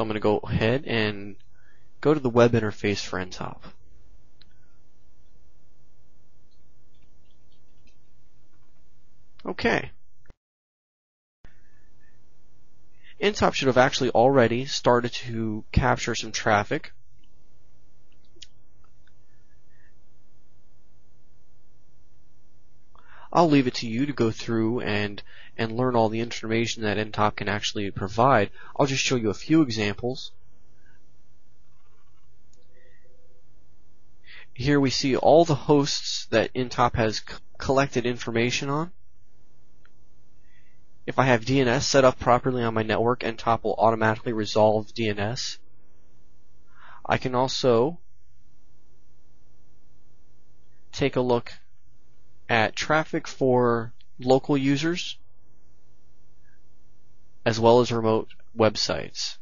I'm going to go ahead and go to the web interface for NTOP. Okay. NTOP should have actually already started to capture some traffic. I'll leave it to you to go through and and learn all the information that NTOP can actually provide. I'll just show you a few examples. Here we see all the hosts that NTOP has collected information on. If I have DNS set up properly on my network, NTOP will automatically resolve DNS. I can also take a look at traffic for local users as well as remote websites.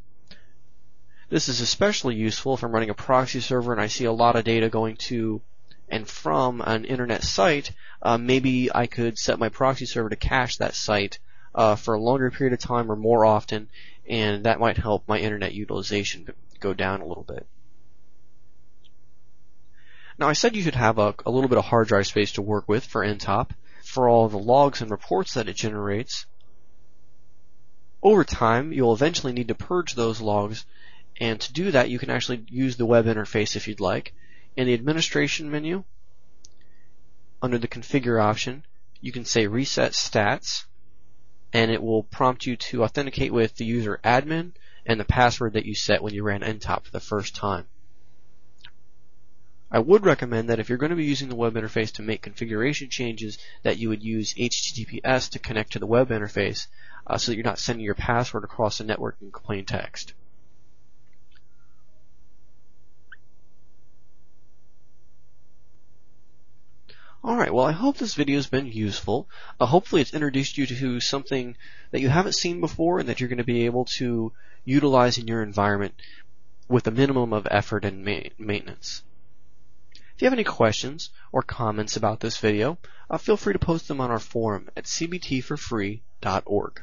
This is especially useful if I'm running a proxy server and I see a lot of data going to and from an internet site. Uh, maybe I could set my proxy server to cache that site uh, for a longer period of time or more often, and that might help my internet utilization go down a little bit. Now I said you should have a, a little bit of hard drive space to work with for NTOP for all the logs and reports that it generates. Over time, you'll eventually need to purge those logs, and to do that, you can actually use the web interface if you'd like. In the administration menu, under the configure option, you can say reset stats, and it will prompt you to authenticate with the user admin and the password that you set when you ran NTOP for the first time. I would recommend that if you're going to be using the web interface to make configuration changes, that you would use HTTPS to connect to the web interface uh, so that you're not sending your password across the network in plain text. Alright, well I hope this video has been useful. Uh, hopefully it's introduced you to something that you haven't seen before and that you're going to be able to utilize in your environment with a minimum of effort and ma- maintenance. If you have any questions or comments about this video, uh, feel free to post them on our forum at cbtforfree.org.